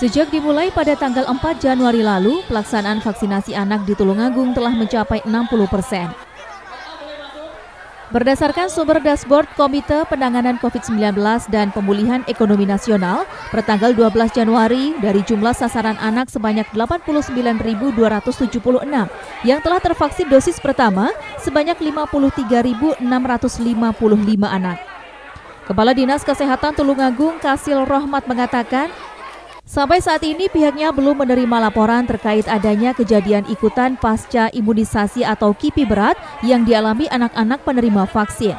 Sejak dimulai pada tanggal 4 Januari lalu, pelaksanaan vaksinasi anak di Tulungagung telah mencapai 60 persen. Berdasarkan sumber dashboard Komite Penanganan COVID-19 dan Pemulihan Ekonomi Nasional, pertanggal 12 Januari dari jumlah sasaran anak sebanyak 89.276 yang telah tervaksin dosis pertama sebanyak 53.655 anak. Kepala Dinas Kesehatan Tulungagung Kasil Rohmat mengatakan, Sampai saat ini pihaknya belum menerima laporan terkait adanya kejadian ikutan pasca imunisasi atau KIPI berat yang dialami anak-anak penerima vaksin.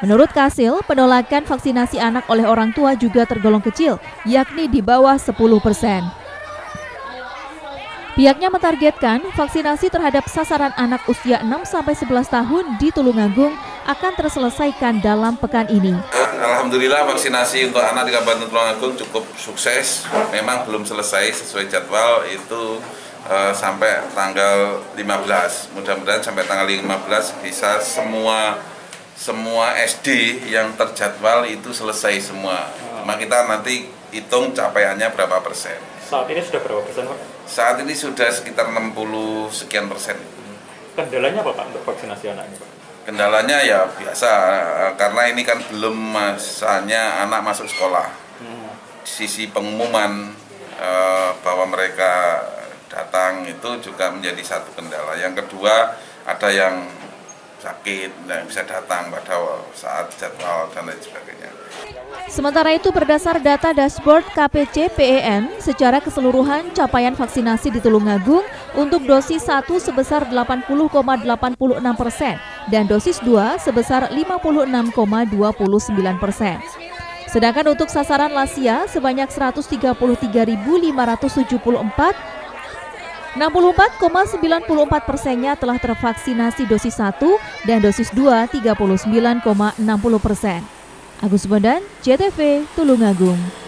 Menurut Kasil, penolakan vaksinasi anak oleh orang tua juga tergolong kecil, yakni di bawah 10 persen. Pihaknya mentargetkan vaksinasi terhadap sasaran anak usia 6-11 tahun di Tulungagung akan terselesaikan dalam pekan ini. Alhamdulillah vaksinasi untuk anak di Kabupaten Tulungagung cukup sukses. Memang belum selesai sesuai jadwal itu uh, sampai tanggal 15. Mudah-mudahan sampai tanggal 15 bisa semua semua SD yang terjadwal itu selesai semua. Cuma kita nanti hitung capaiannya berapa persen. Saat ini sudah berapa persen Pak? Saat ini sudah sekitar 60 sekian persen. Kendalanya apa Pak untuk vaksinasi anak ini Pak? Kendalanya ya biasa karena ini kan belum masanya anak masuk sekolah. Sisi pengumuman uh, bahwa mereka datang itu juga menjadi satu kendala. Yang kedua ada yang sakit dan bisa datang pada saat jadwal dan lain sebagainya. Sementara itu berdasar data dashboard KPC PEN, secara keseluruhan capaian vaksinasi di Tulungagung untuk dosis 1 sebesar 80,86 persen dan dosis 2 sebesar 56,29 persen. Sedangkan untuk sasaran lansia sebanyak 133.574 64,94 persennya telah tervaksinasi dosis 1 dan dosis 2 39,60 persen. Agus Bondan, JTV, Tulungagung.